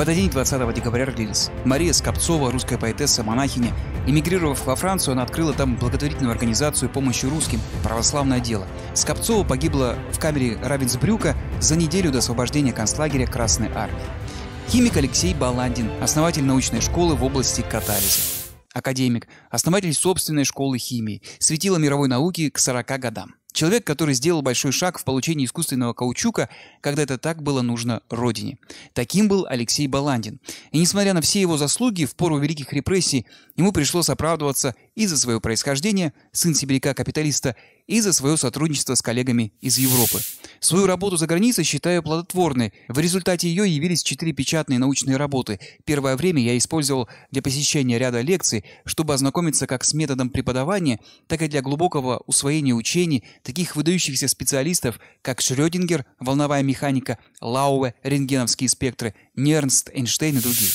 В этот день, 20 декабря, родились Мария Скопцова, русская поэтесса, монахиня. Эмигрировав во Францию, она открыла там благотворительную организацию помощи русским «Православное дело». Скопцова погибла в камере Равенсбрюка за неделю до освобождения концлагеря Красной Армии. Химик Алексей Баландин, основатель научной школы в области катализа. Академик, основатель собственной школы химии, светила мировой науки к 40 годам. Человек, который сделал большой шаг в получении искусственного каучука, когда это так было нужно родине. Таким был Алексей Баландин. И несмотря на все его заслуги, в пору великих репрессий ему пришлось оправдываться и за свое происхождение, сын сибиряка-капиталиста, и за свое сотрудничество с коллегами из Европы. Свою работу за границей считаю плодотворной. В результате ее явились четыре печатные научные работы. Первое время я использовал для посещения ряда лекций, чтобы ознакомиться как с методом преподавания, так и для глубокого усвоения учений таких выдающихся специалистов, как Шрёдингер, волновая механика, Лауэ, рентгеновские спектры, Нернст, Эйнштейн и другие.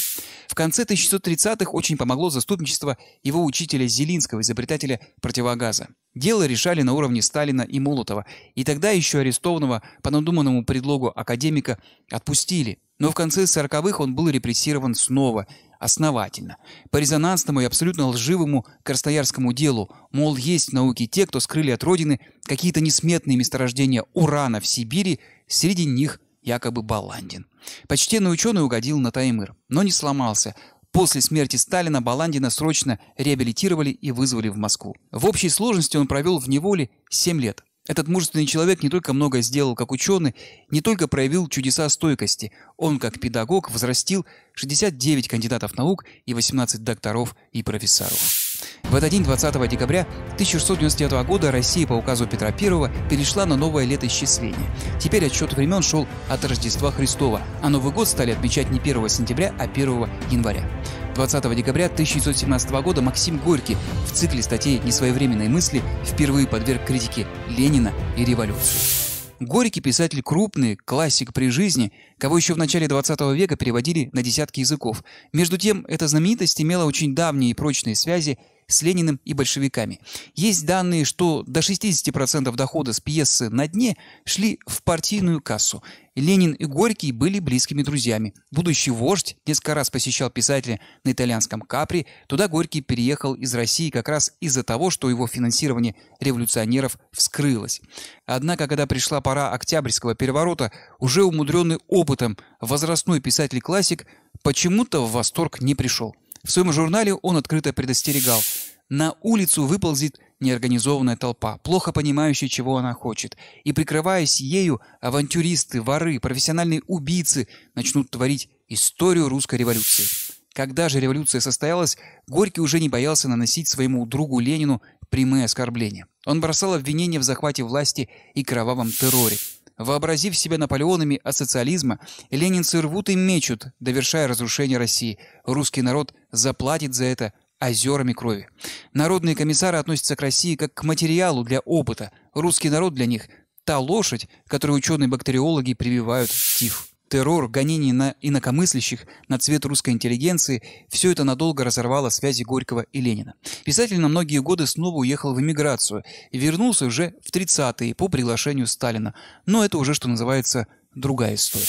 В конце 1930-х очень помогло заступничество его учителя Зелинского, изобретателя противогаза. Дело решали на уровне Сталина и Молотова, и тогда еще арестованного по надуманному предлогу академика отпустили. Но в конце 40-х он был репрессирован снова, основательно. По резонансному и абсолютно лживому красноярскому делу, мол, есть в науке те, кто скрыли от Родины какие-то несметные месторождения урана в Сибири, среди них якобы Баландин. Почтенный ученый угодил на Таймыр, но не сломался. После смерти Сталина Баландина срочно реабилитировали и вызвали в Москву. В общей сложности он провел в неволе 7 лет. Этот мужественный человек не только многое сделал как ученый, не только проявил чудеса стойкости, он как педагог возрастил 69 кандидатов наук и 18 докторов и профессоров. В этот день, 20 декабря 1699 года, Россия по указу Петра I перешла на новое летоисчисление. Теперь отсчет времен шел от Рождества Христова, а Новый год стали отмечать не 1 сентября, а 1 января. 20 декабря 1917 года Максим Горький в цикле статей «Несвоевременные мысли» впервые подверг критике Ленина и революцию. Горький писатель крупный, классик при жизни, кого еще в начале 20 века переводили на десятки языков. Между тем, эта знаменитость имела очень давние и прочные связи с Лениным и большевиками. Есть данные, что до 60% дохода с пьесы «На дне» шли в партийную кассу. Ленин и Горький были близкими друзьями. Будущий вождь несколько раз посещал писателя на итальянском Капри. Туда Горький переехал из России как раз из-за того, что его финансирование революционеров вскрылось. Однако, когда пришла пора Октябрьского переворота, уже умудренный опытом возрастной писатель-классик почему-то в восторг не пришел. В своем журнале он открыто предостерегал. На улицу выползет неорганизованная толпа, плохо понимающая, чего она хочет. И прикрываясь ею, авантюристы, воры, профессиональные убийцы начнут творить историю русской революции. Когда же революция состоялась, Горький уже не боялся наносить своему другу Ленину прямые оскорбления. Он бросал обвинения в захвате власти и кровавом терроре. Вообразив себя Наполеонами от социализма, ленинцы рвут и мечут, довершая разрушение России. Русский народ заплатит за это озерами крови. Народные комиссары относятся к России как к материалу для опыта. Русский народ для них – та лошадь, которой ученые-бактериологи прививают тиф террор, гонение на инакомыслящих, на цвет русской интеллигенции – все это надолго разорвало связи Горького и Ленина. Писатель на многие годы снова уехал в эмиграцию и вернулся уже в 30-е по приглашению Сталина. Но это уже, что называется, другая история.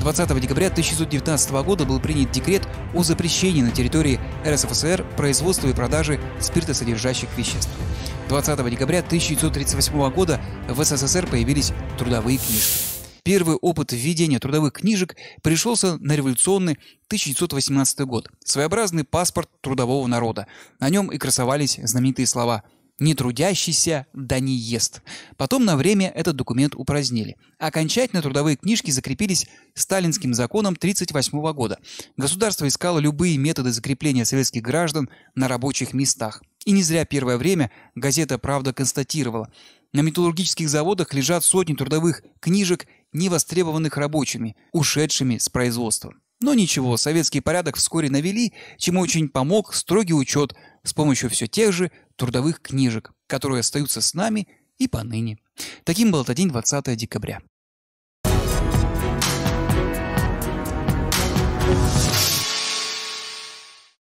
20 декабря 1919 года был принят декрет о запрещении на территории РСФСР производства и продажи спиртосодержащих веществ. 20 декабря 1938 года в СССР появились трудовые книжки. Первый опыт введения трудовых книжек пришелся на революционный 1918 год. Своеобразный паспорт трудового народа. На нем и красовались знаменитые слова «Не трудящийся, да не ест». Потом на время этот документ упразднили. Окончательно трудовые книжки закрепились сталинским законом 1938 года. Государство искало любые методы закрепления советских граждан на рабочих местах. И не зря первое время газета «Правда» констатировала – на металлургических заводах лежат сотни трудовых книжек, не востребованных рабочими, ушедшими с производства. Но ничего, советский порядок вскоре навели, чему очень помог строгий учет с помощью все тех же трудовых книжек, которые остаются с нами и поныне. Таким был этот день 20 декабря.